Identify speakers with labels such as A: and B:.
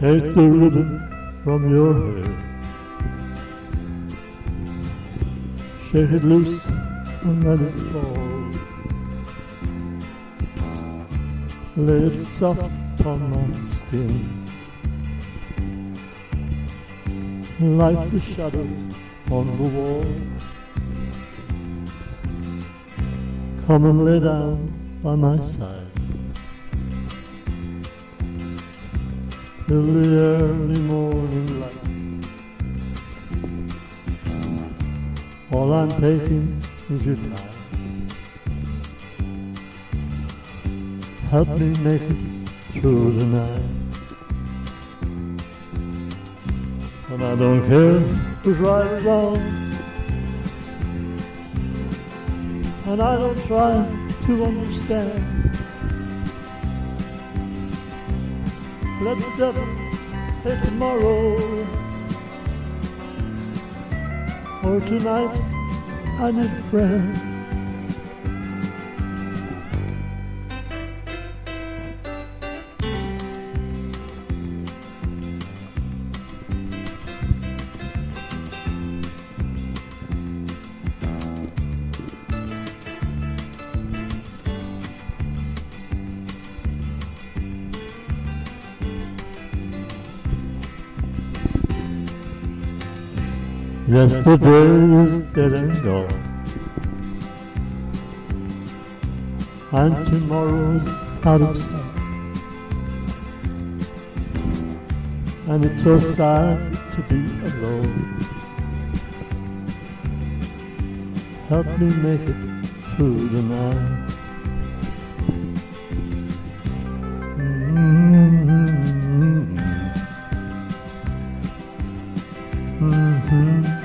A: Take the ribbon from your hair. Shake it loose and let it fall. Lay it soft upon my skin. Like the shadows on the wall. Come and lay down by my side. In the early morning light. All I'm taking is your time. Help me make it through the night. And I don't care who's right or wrong. And I don't try to understand. The devil take tomorrow. Or tonight, I need a friend. Yesterday's the and gone And tomorrow's out of sight And it's so sad to be alone. Help me make it through the night. Mm-hmm. mm-hmm.